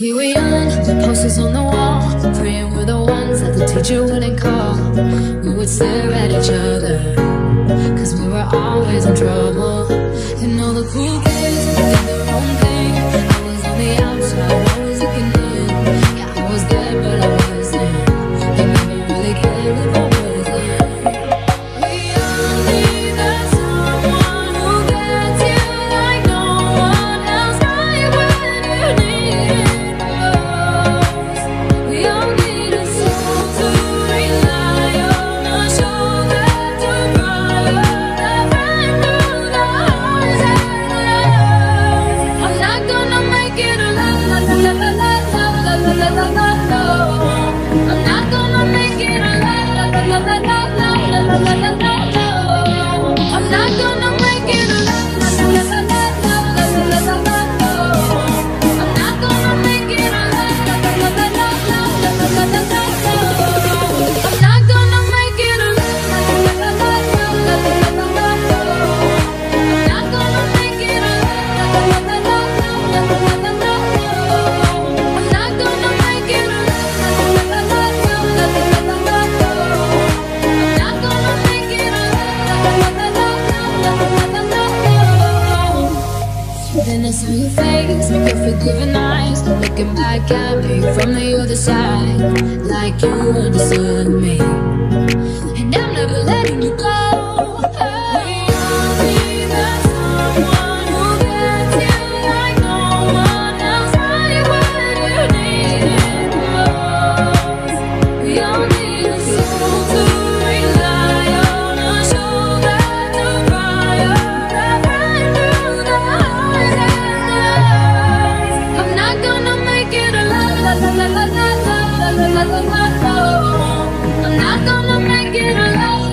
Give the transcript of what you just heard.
We were young, the posters on the wall, praying we're the ones that the teacher wouldn't call. We would stare at each other, cause we were always in trouble. And all the cool kids, to your face With your forgiving eyes. Looking back at me from the other side Like you understood me. I'm not gonna make it alone.